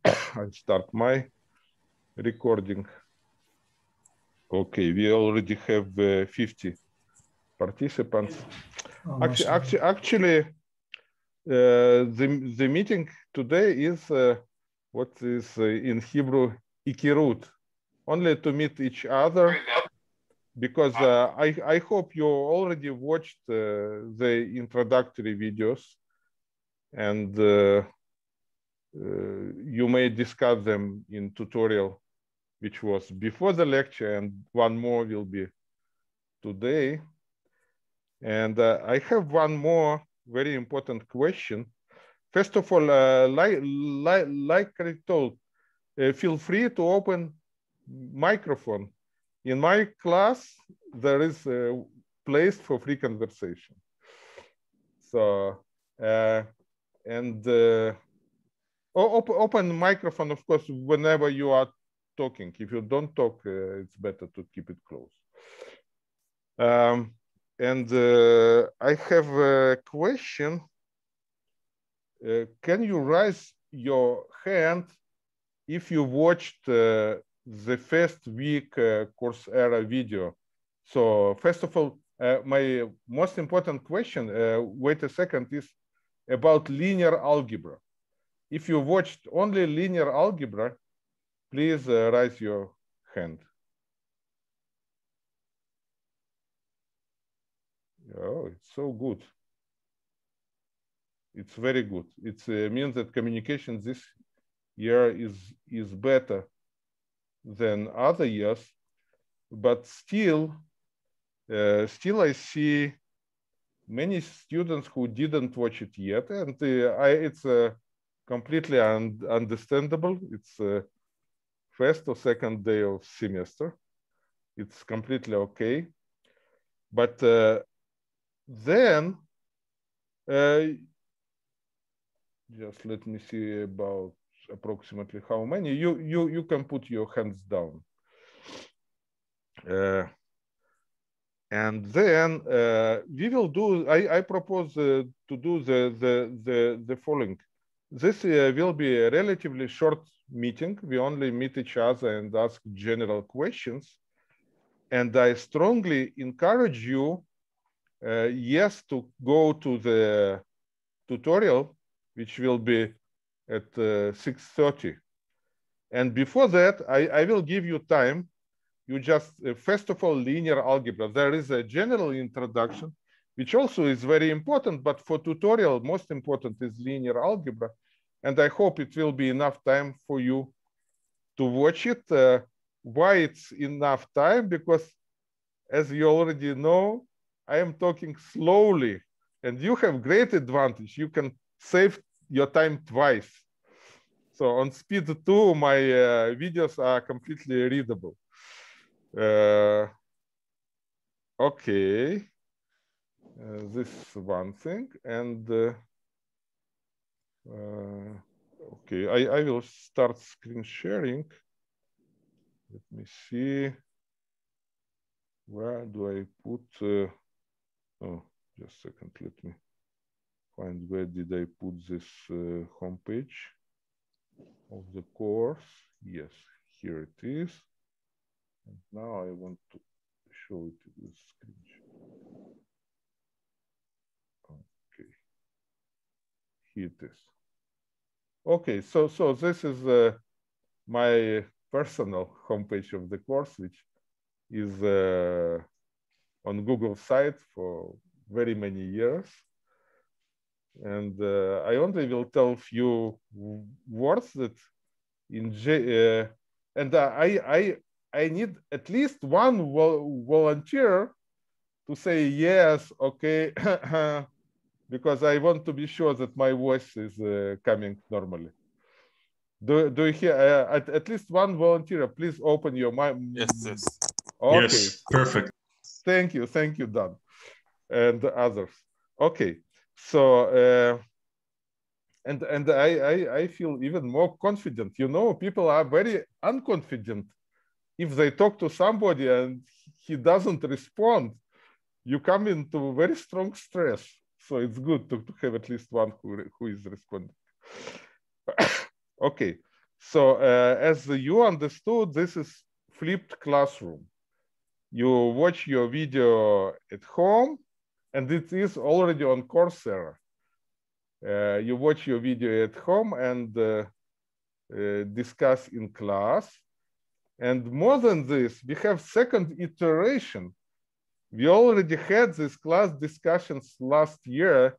I start my recording. Okay, we already have uh, 50 participants. Oh, Actually, actually, actually uh, the, the meeting today is uh, what is uh, in Hebrew ikirut, only to meet each other. Because uh, I, I hope you already watched uh, the introductory videos and you may discuss them in tutorial, which was before the lecture and one more will be today. And uh, I have one more very important question. First of all, uh, like, like, like I told, uh, feel free to open microphone. In my class, there is a place for free conversation. So, uh, and uh, op open microphone, of course, whenever you are talking. If you don't talk, uh, it's better to keep it close. Um, and uh, I have a question. Uh, can you raise your hand if you watched uh, the first week uh, Coursera video? So first of all, uh, my most important question, wait a second, is about linear algebra. If you watched only linear algebra, please uh, raise your hand. Oh, it's so good. It's very good. It uh, means that communication this year is is better than other years, but still, uh, still I see many students who didn't watch it yet, and uh, I, it's uh, completely un understandable. It's uh, first or second day of semester. It's completely okay, but uh, then uh, just let me see about approximately how many you you you can put your hands down uh, and then uh, we will do i i propose uh, to do the the the, the following this uh, will be a relatively short meeting. We only meet each other and ask general questions. And i strongly encourage you uh, yes to go to the tutorial which will be at uh, 6.30 and before that I, I will give you time. You just uh, first of all linear algebra. There is a general introduction which also is very important but for tutorial most important is linear algebra and i hope it will be enough time for you to watch it uh, why it's enough time because as you already know I am talking slowly and you have great advantage. You can save your time twice. So on speed two, my uh, videos are completely readable. Uh, okay, uh, this one thing. And uh, okay, I, I will start screen sharing. Let me see. Where do I put uh, Oh, just a second. Let me find where did I put this uh, homepage of the course. Yes, here it is. And now I want to show it with screen. Here it is. Okay, so so this is uh, my personal homepage of the course, which is uh, on Google site for very many years. And uh, I only will tell few words that in J, uh, and I, I, I need at least one vol volunteer to say yes, okay, because I want to be sure that my voice is uh, coming normally. Do, do you hear uh, at, at least one volunteer? Please open your mic. Yes, yes. Okay. Yes, perfect. Thank you, thank you, Dan, and others. Okay, so uh, and and I, I I feel even more confident. You know, people are very unconfident if they talk to somebody and he doesn't respond. You come into very strong stress. So it's good to, to have at least one who who is responding. okay, So uh, as you understood, this is flipped classroom. You watch your video at home and it is already on Coursera. Uh, you watch your video at home and uh, uh, discuss in class. And more than this, we have second iteration. We already had these class discussions last year,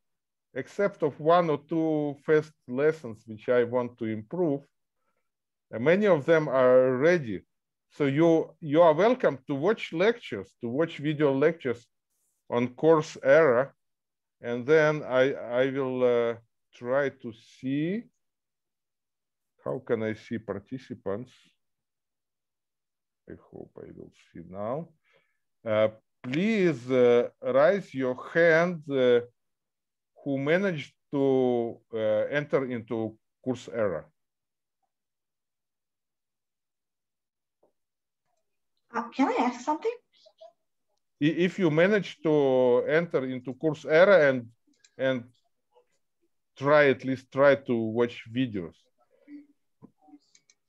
except of one or two first lessons, which I want to improve. And many of them are ready. So you, you are welcome to watch lectures, to watch video lectures on course Coursera. And then I, I will uh, try to see, how can I see participants? I hope I will see now. Uh, please uh, raise your hand uh, who managed to uh, enter into Coursera. Uh, can I ask something? If you manage to enter into Coursera and and try at least try to watch videos.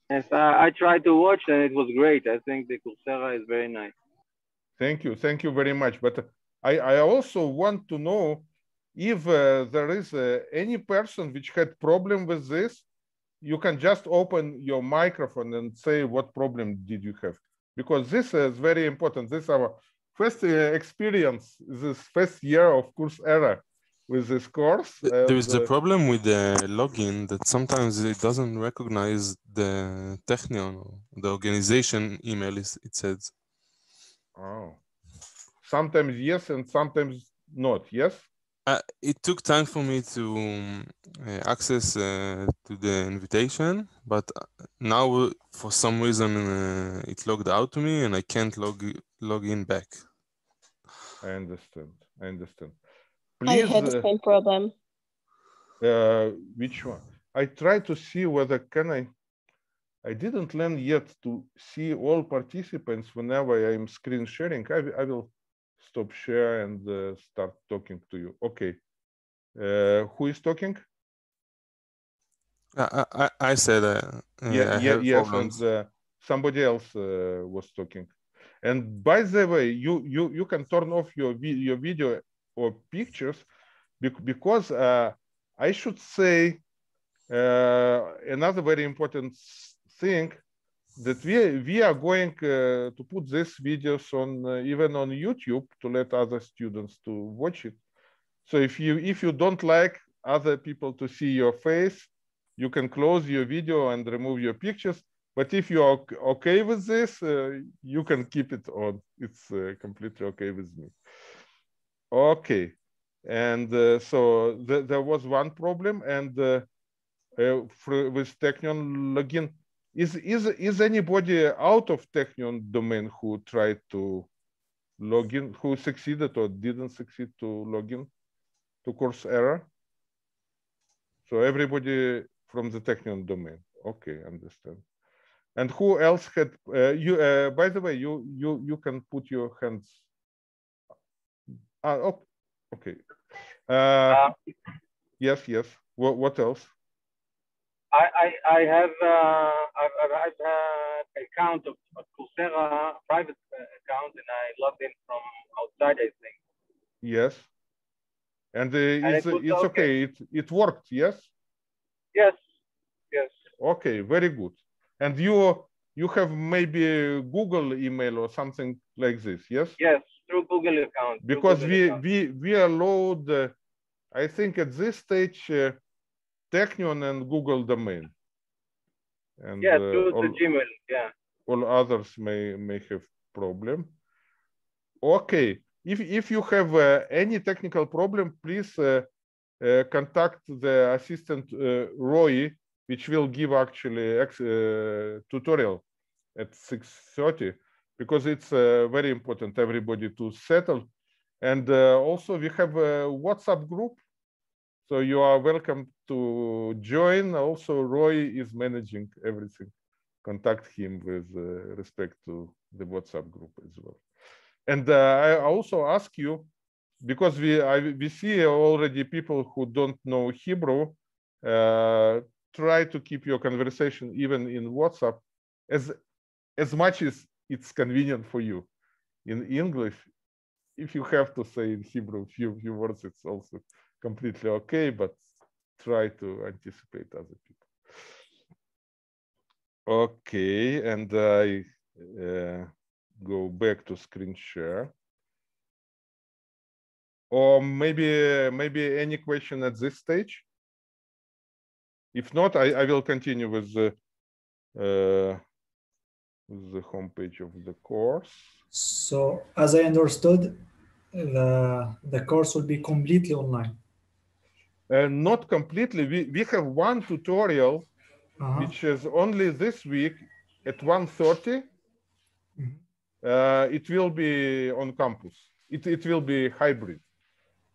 Yes, I, I tried to watch and it was great. I think the Coursera is very nice. Thank you, thank you very much. But I, I also want to know if uh, there is uh, any person which had problem with this, you can just open your microphone and say what problem did you have because this is very important. This is our first uh, experience, this first year of Coursera with this course. There is and, a problem with the login that sometimes it doesn't recognize the Technion, the organization email, is, it says. Oh, sometimes yes and sometimes not, yes? Uh, it took time for me to um, uh, access uh, to the invitation, but now for some reason uh, it logged out to me and I can't log log in back. I understand. I understand. I had the same problem. Uh, which one? I try to see whether can I. I didn't learn yet to see all participants whenever I'm screen sharing. I, I will stop share and uh, start talking to you. Okay. Uh, who is talking? I, I, I said uh, yeah, yeah, yes, problems. and uh, somebody else uh, was talking. And by the way, you you you can turn off your your video or pictures because uh, I should say uh, another very important thing that we we are going uh, to put these videos on uh, even on YouTube to let other students to watch it. So if you if you don't like other people to see your face, you can close your video and remove your pictures. But if you are okay with this, uh, you can keep it on. It's uh, completely okay with me. Okay, and uh, so th there was one problem, and uh, for, with Technion login, is is is anybody out of Technion domain who tried to log in, who succeeded or didn't succeed to log in to Coursera? So everybody from the Technion domain. Okay, understand. And who else had uh, you? Uh, by the way, you you you can put your hands. Ah, oh, okay. Uh, yes, yes. What what else? I, I, I have uh, I've, I've had account of, of Coursera private account and I logged in from outside I think. Yes. And, uh, and it's, it it's okay. okay. It it worked. Yes. Yes. Yes. Okay. Very good. And you you have maybe a Google email or something like this. Yes. Yes, through Google account. Because Google we account. we we allowed. Uh, I think at this stage. Uh, Technion and Google domain. And yeah, through uh, all, the Gmail, yeah. All others may may have problem. Okay, if if you have uh, any technical problem, please uh, uh contact the assistant uh, Roy, which will give actually uh, tutorial at 6:30 because it's very important everybody to settle. And also we have a WhatsApp group so you are welcome to join. Also, Roy is managing everything. Contact him with uh, respect to the WhatsApp group as well. And uh, I also ask you, because we I, we see already people who don't know Hebrew, uh, try to keep your conversation even in WhatsApp as as much as it's convenient for you. In English, if you have to say in Hebrew few few words, it's also completely okay, but try to anticipate other people. Okay, and I uh, go back to screen share. Or maybe maybe any question at this stage? If not, I, I will continue with the uh, the homepage of the course. So as I understood, the the course will be completely online. Uh, not completely. We, we have one tutorial, Uh-huh. which is only this week at 1.30. Mhm. Uh, it will be on campus. It, it will be hybrid.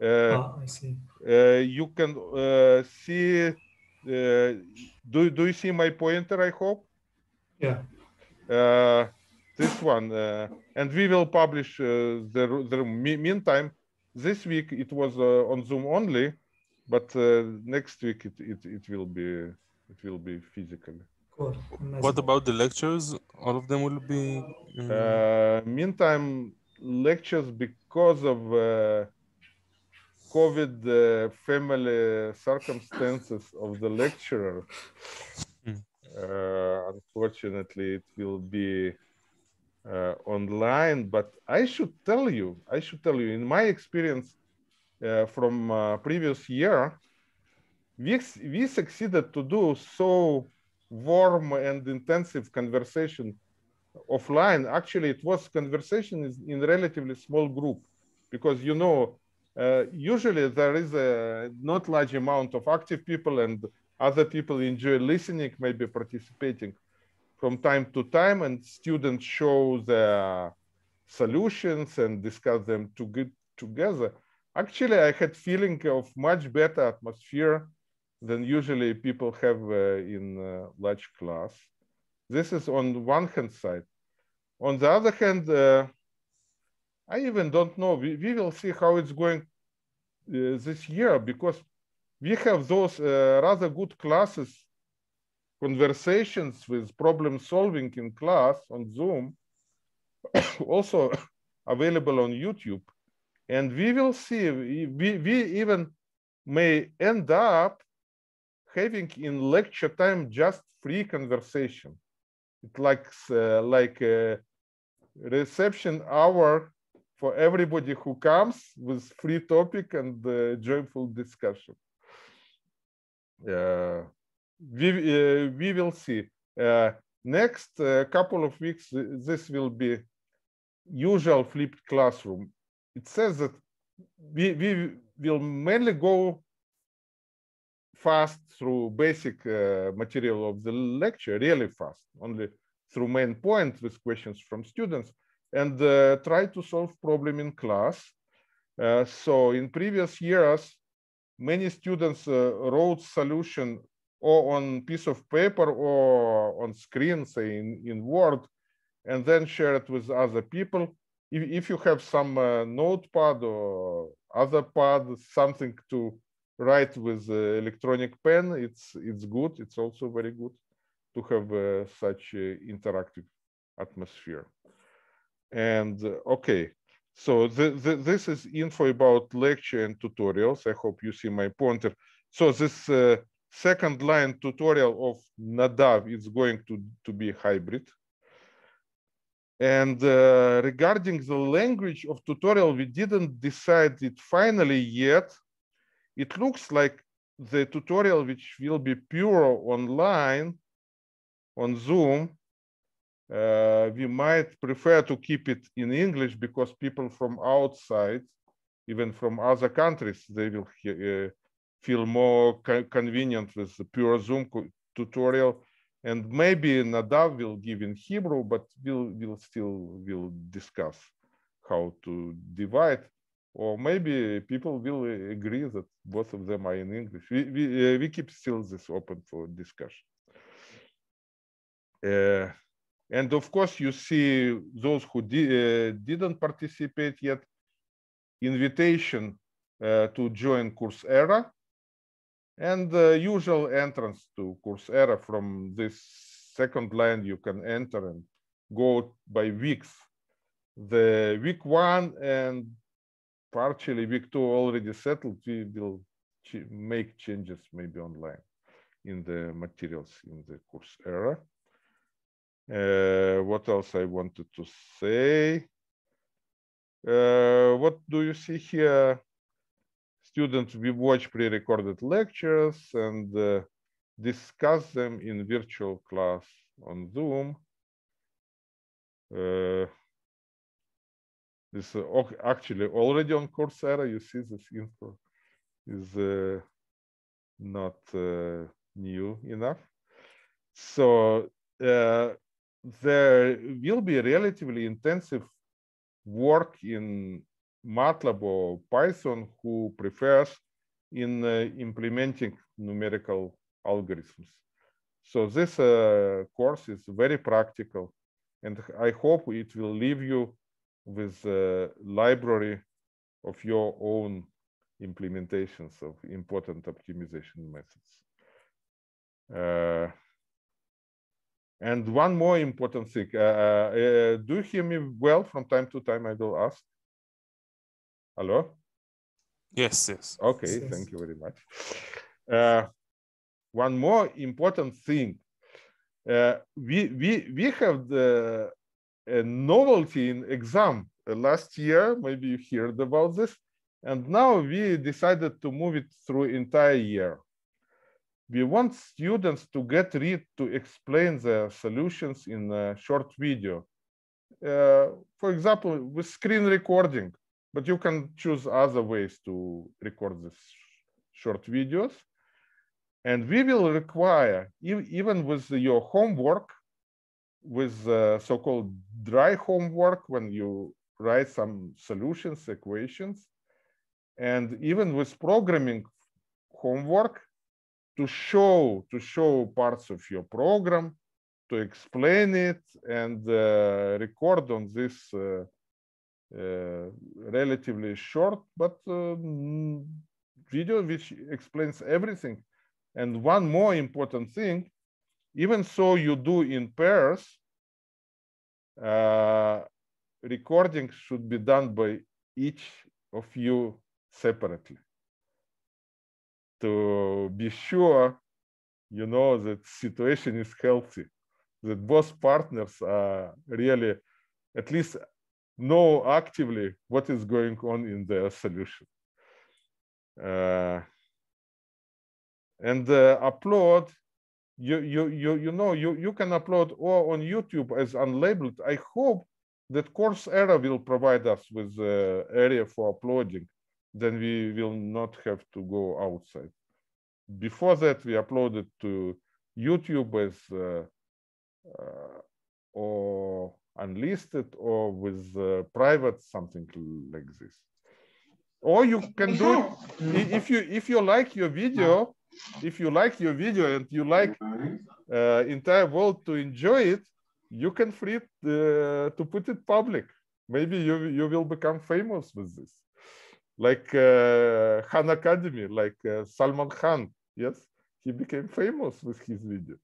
Uh, Ah, I see. uh, you can uh, see, uh, do, do you see my pointer, I hope? Yeah. Uh, this one, uh, and we will publish uh, the the meantime. This week it was uh, on Zoom only, but uh, next week it, it it will be it will be physically. Cool. What about the lectures? All of them will be. meantime, lectures because of uh, COVID uh, family circumstances of the lecturer. Uh, unfortunately, it will be uh, online. But I should tell you, I should tell you, in my experience uh, from previous year, we, we succeeded to do so warm and intensive conversation offline actually it was conversation in relatively small group because you know uh, usually there is a not large amount of active people and other people enjoy listening maybe participating from time to time and students show their solutions and discuss them to get together actually i had feeling of much better atmosphere than usually people have uh, in uh, large class this is on one hand side. On the other hand, uh, I even don't know. We, we will see how it's going uh, this year because we have those uh, rather good classes, conversations with problem solving in class on Zoom, also available on YouTube. And we will see, we, we even may end up having in lecture time just free conversation it likes uh, like a reception hour for everybody who comes with free topic and uh, joyful discussion. Uh, we uh, we will see. Uh, next couple of weeks, this will be usual flipped classroom. It says that we we will mainly go fast through basic uh, material of the lecture, really fast, only through main point with questions from students, and uh, try to solve problem in class. Uh, so in previous years, many students uh, wrote solution or on piece of paper or on screen, say in, in Word, and then share it with other people. If, if you have some uh, notepad or other pad, something to write with uh, electronic pen, it's it's good. It's also very good to have such interactive atmosphere. And okay, so the, the, this is info about lecture and tutorials. I hope you see my pointer. So this uh, second line tutorial of Nadav is going to, to be hybrid. And uh, regarding the language of tutorial, we didn't decide it finally yet. It looks like the tutorial which will be pure online on Zoom, uh, we might prefer to keep it in English because people from outside, even from other countries, they will uh, feel more co- convenient with the pure Zoom tutorial. And maybe Nadav will give in Hebrew, but we'll, we'll still will discuss how to divide. Or maybe people will agree that both of them are in English. We, we, uh, we keep still this open for discussion. And of course, you see those who di- uh, didn't participate yet, invitation uh, to join Coursera. And the usual entrance to Coursera from this second line you can enter and go by weeks. The week one and partially week two already settled, we will ch make changes maybe online in the materials in the Coursera. Uh, what else I wanted to say? Uh, what do you see here? Students, we watch pre-recorded lectures and uh, discuss them in virtual class on Zoom. Uh, this uh, actually already on Coursera, you see this info is uh, not new enough. So uh, there will be relatively intensive work in MATLAB or Python who prefers in uh, implementing numerical algorithms. So this uh, course is very practical and I hope it will leave you with a library of your own implementations of important optimization methods. Uh, and one more important thing, uh, uh, do you hear me well from time to time? I will ask. Hello? Yes, yes. Okay, Yes. thank you very much. Uh, one more important thing. Uh, we, we, we have the a novelty in exam. Uh, last year, maybe you heard about this. And now we decided to move it through entire year we want students to get read to explain their solutions in a short video. Uh, for example, with screen recording, but you can choose other ways to record these short videos. And we will require, even with your homework, with so-called dry homework, when you write some solutions, equations, and even with programming homework, to show to show parts of your program to explain it and uh, record on this uh, uh, relatively short but um, video which explains everything. And one more important thing even so you do in pairs uh, recording should be done by each of you separately to be sure, you know, that situation is healthy, that both partners are really at least know actively what is going on in their solution. Uh, and uh, upload, you, you, you, you know, you, you can upload or on YouTube as unlabeled. I hope that Coursera will provide us with the area for uploading then we will not have to go outside. Before that, we uploaded to YouTube as uh, uh, or unlisted or with uh, private, something like this. Or you can do it if you if you like your video, if you like your video and you like uh, entire world to enjoy it, you can free it, uh, to put it public. Maybe you you will become famous with this like uh, Khan Academy, like uh, Salman Khan. Yes, he became famous with his video.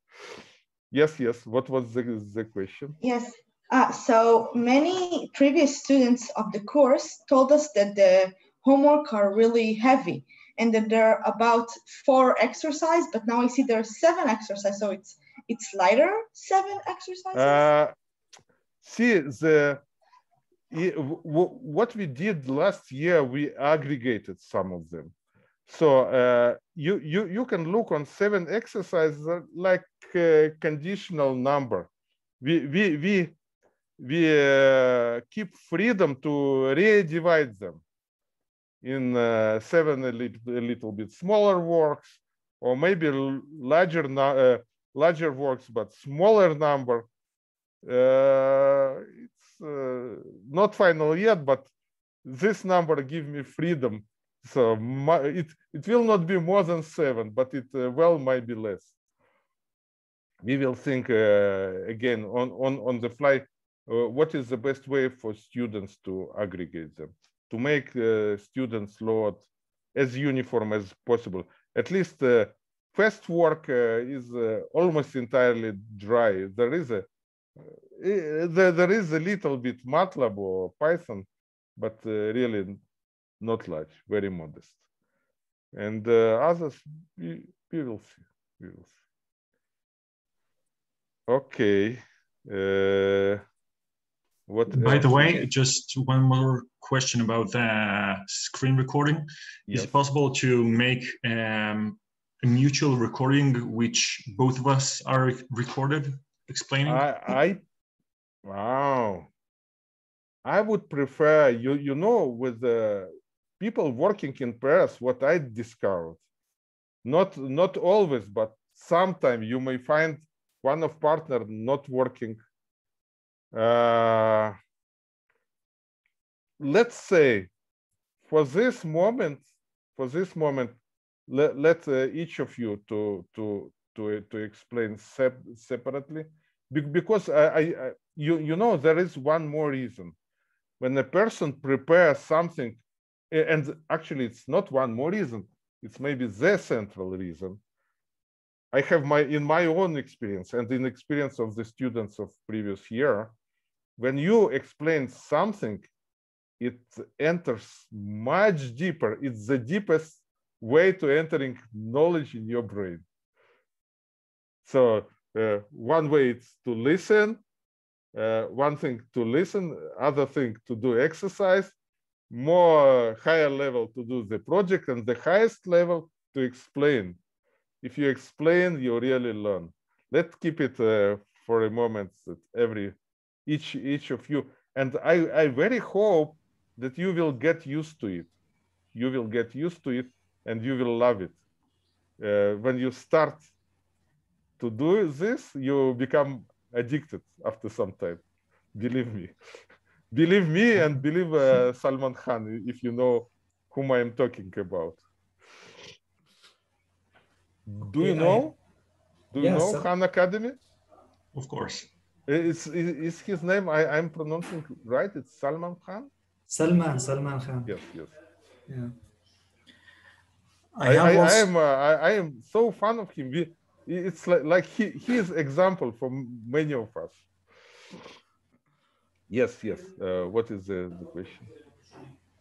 Yes, yes. What was the, the question? Yes. Uh, so many previous students of the course told us that the homework are really heavy and that there are about four exercise, but now I see there are seven exercise. So it's it's lighter, seven exercises. Uh, see the what we did last year, we aggregated some of them. So uh, you, you, you can look on seven exercises like a conditional number. We, we, we, we uh, keep freedom to re-divide them in uh, seven a little, a little bit smaller works, or maybe larger, uh, larger works, but smaller number. Uh, uh, not final yet, but this number give me freedom. So my, it, it will not be more than seven, but it uh, well might be less. We will think uh, again on, on, on the fly, uh, what is the best way for students to aggregate them, to make uh, students load as uniform as possible. at least uh, work uh, is uh, almost entirely dry. There is a uh, there, there is a little bit MATLAB or Python, but uh, really not large, very modest. And uh, others, we, we will see. We will see. Okay. Uh, what By the way, just one more question about the screen recording. Is it possible to make um, a mutual recording which both of us are recorded explaining? I, I, wow. I would prefer you. You know, with the people working in pairs, what I discovered, not not always, but sometimes you may find one of partner not working. Uh, let's say, for this moment, for this moment, let let uh, each of you to to to to explain sep separately because I, I, you you know there is one more reason. When a person prepares something and actually it's not one more reason it's maybe the central reason. I have my in my own experience and in experience of the students of previous year when you explain something it enters much deeper. It's the deepest way to entering knowledge in your brain. So uh, one way is to listen, uh, one thing to listen, other thing to do exercise, more higher level to do the project, and the highest level to explain. If you explain, you really learn. Let's keep it uh, for a moment that every each each of you, and I I very hope that you will get used to it. You will get used to it, and you will love it. Uh, when you start to do this, you become addicted after some time. Believe me. believe me and believe uh, Salman Khan, if you know whom I am talking about. Do you know? Do you Yes, know sir. Khan Academy? Of course. Is, is, is his name, I, I'm pronouncing right? It's Salman Khan? Salman, Salman Khan. Yes, yes. Yeah. I, I I, I am uh, I, I am so fan of him. We, it's like, like he, he is example for many of us. Yes, yes. Uh, what is the, the question?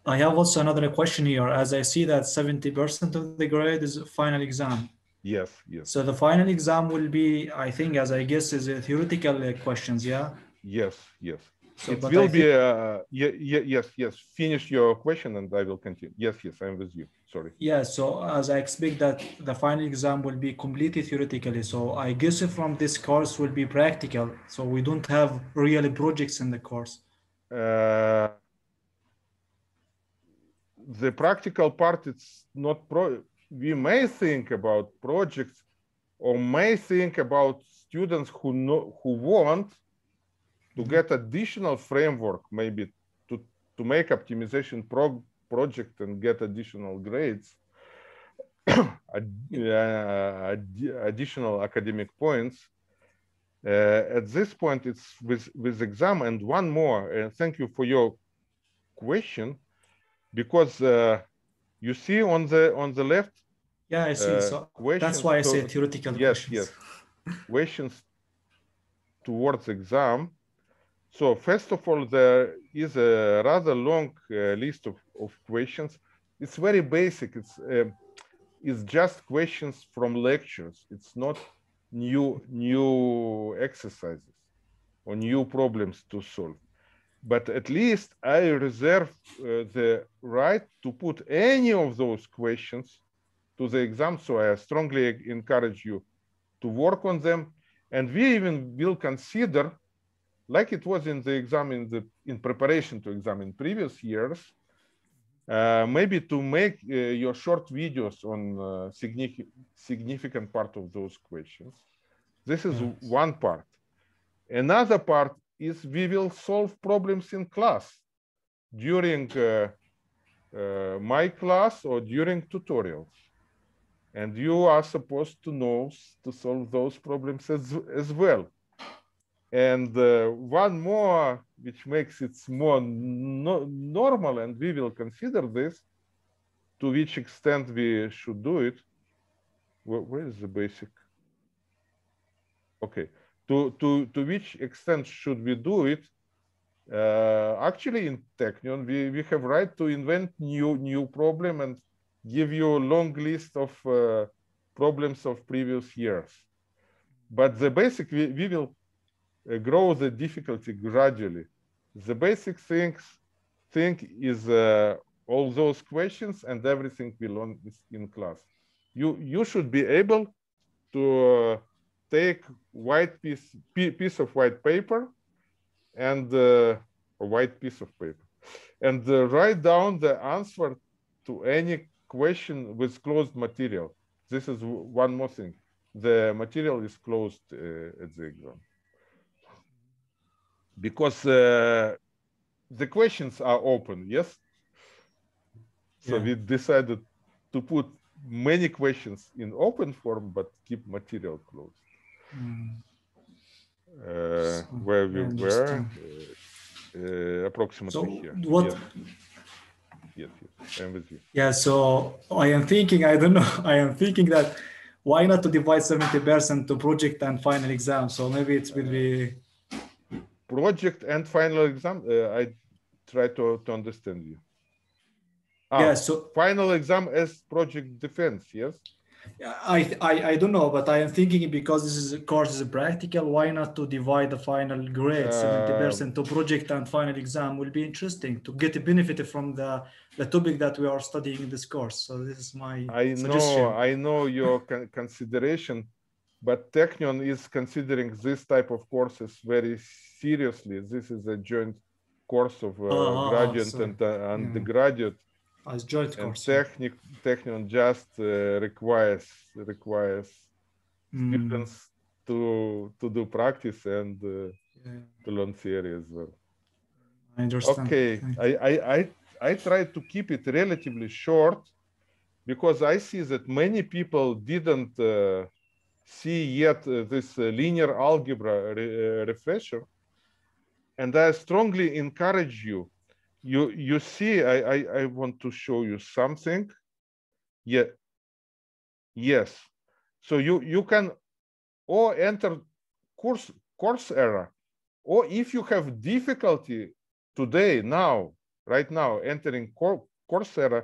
I have also another question here. As I see that 70% of the grade is final exam. Yes, yes, So the final exam will be, I think, as I guess, is a theoretical uh, questions, yeah? yes, yes. So, it will I be think- uh, yeah, yeah, yes, yes. Finish your question and I will continue. Yes, yes, I'm with you. Sorry. Yeah, so as I expect that the final exam will be completely theoretically. So I guess from this course will be practical. So we don't have really projects in the course. Uh, the practical part it's not pro we may think about projects or may think about students who know who want to get additional framework maybe to to make optimization pro project and get additional grades ad- uh, ad- additional academic points uh, at this point it's with with exam and one more and thank you for your question because uh, you see on the on the left Yeah, I see. uh, So that's why I say theoretical yes questions. yes questions towards exam so first of all there is a rather long uh, list of, of questions. It's very basic. It's um it's just questions from lectures. It's not new new exercises or new problems to solve. But at least i reserve uh, the right to put any of those questions to the exam. So i strongly encourage you to work on them. And we even will consider like it was in the exam in the in preparation to exam in previous years uh, maybe to make uh, your short videos on uh, significant significant part of those questions. This is Yes. one part. Another part is we will solve problems in class during uh, uh, my class or during tutorials. And you are supposed to know to solve those problems as, as well and uh, one more which makes it more no- normal and we will consider this to which extent we should do it where, where is the basic? Okay, to, to, to which extent should we do it? Uh, actually, in Technion, we, we have right to invent new new problem and give you a long list of uh, problems of previous years. But the basic, we, we will grow the difficulty gradually. The basic things thing is uh, all those questions and everything learn in class. You you should be able to uh, take white piece piece of white paper and uh, a white piece of paper and uh, write down the answer to any question with closed material. This is one more thing. The material is closed uh, at the exam because uh, the questions are open. Yes. So yeah. we decided to put many questions in open form, but keep material closed. Mm. Uh, so where we were uh, uh, approximately so here. What? Yes. yes, yes, I'm with you. Yeah, so I am thinking, I don't know, I am thinking that why not to divide 70% to project and final exam? So maybe it will be. Project and final exam, uh, I try to, to understand you. Ah, yeah, so final exam as project defense, yes? I, I I don't know, but I am thinking because this is a course is practical, why not to divide the final grade seventy uh, percent to project and final exam will be interesting to get a benefit from the the topic that we are studying in this course. So this is my I suggestion. know I know your con consideration, but Technion is considering this type of courses very seriously. This is a joint course of uh, uh, graduate so, and uh, undergraduate. Yeah as joint and course. Technic, Technion just uh, requires requires mm. students to to do practice and uh, yeah. to learn theory as well. I understand. Okay, I, I I I try to keep it relatively short because I see that many people didn't uh, see yet uh, this uh, linear algebra re uh, refresher, and I strongly encourage you. You you see I, I i want to show you something. Yeah yes. So you you can or enter course Coursera or if you have difficulty today now right now entering course Coursera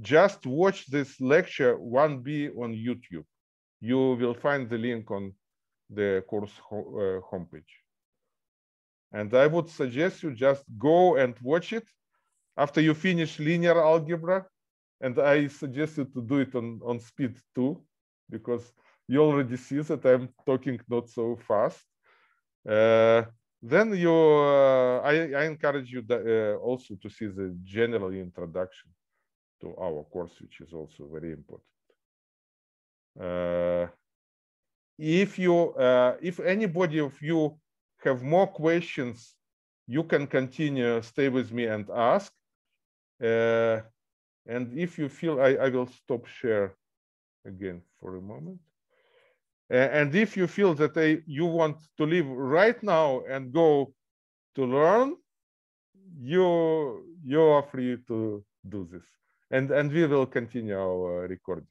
just watch this lecture 1b on youtube you will find the link on the course uh, homepage and I would suggest you just go and watch it after you finish linear algebra. And I suggest you to do it on, on speed too, because you already see that I'm talking not so fast. Uh, then you, uh, I, I, encourage you that, uh, also to see the general introduction to our course, which is also very important. Uh, if you, uh, if anybody of you have more questions, you can continue, stay with me and ask. Uh, and if you feel, I, I will stop share again for a moment. And if you feel that you want to leave right now and go to learn, you, you are free to do this. And, and we will continue our recording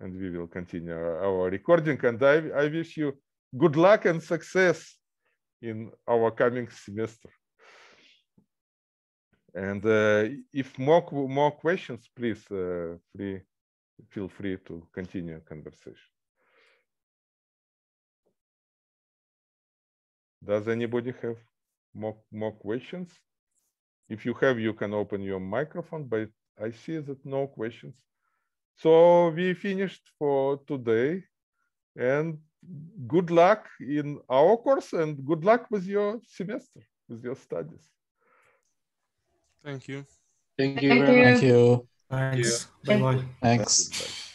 and we will continue our recording. And I, I wish you good luck and success in our coming semester. And uh, if more more questions, please uh, free, feel free to continue conversation. Does anybody have more more questions? If you have, you can open your microphone, but I see that no questions. So we finished for today and good luck in our course and good luck with your semester, with your studies. Thank you. Thank you. Very much. Thank you. Thanks. Bye-bye. Thanks.